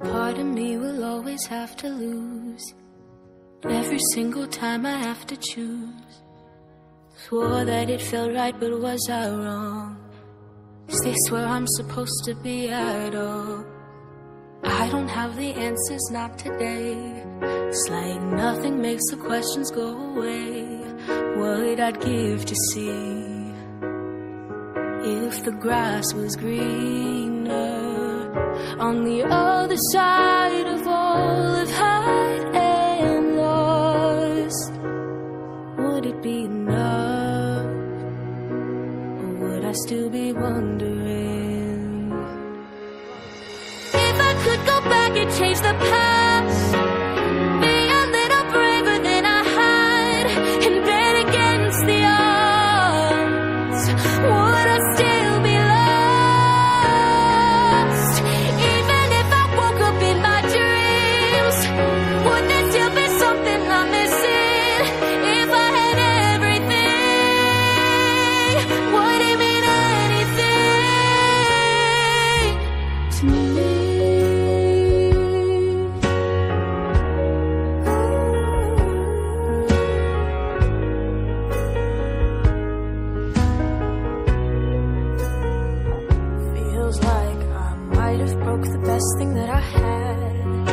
part of me will always have to lose. Every single time I have to choose. Swore that it felt right, but was I wrong? Is this where I'm supposed to be at all? I don't have the answers, not today. It's like nothing makes the questions go away. What I'd give to see if the grass was greener on the other side of all of had and lost. Would it be enough, or would I still be wondering if I could go back and change the past? Had.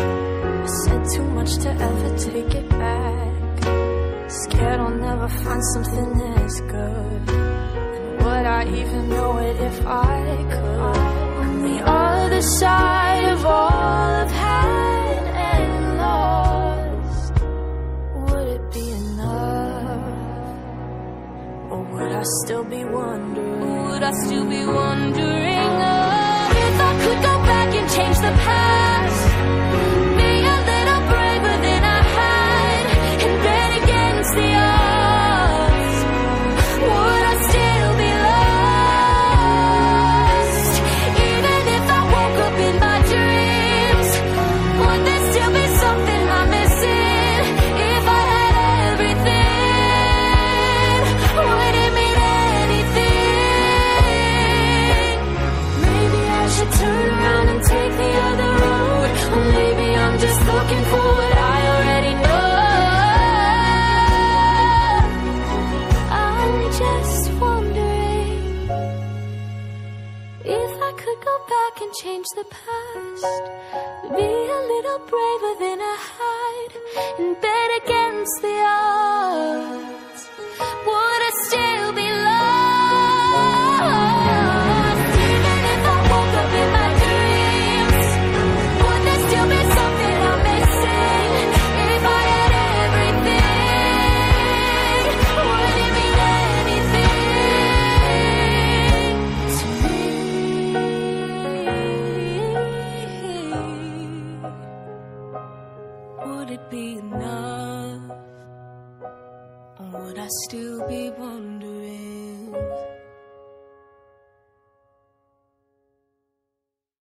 I said too much to ever take it back. Scared I'll never find something as good. And would I even know it if I could? On the other side of all I've had and lost, would it be enough? Or would I still be wondering? Would I still be wondering go back and change the past. Be a little braver than I had and bet against the odds. Would it be enough? Or would I still be wondering?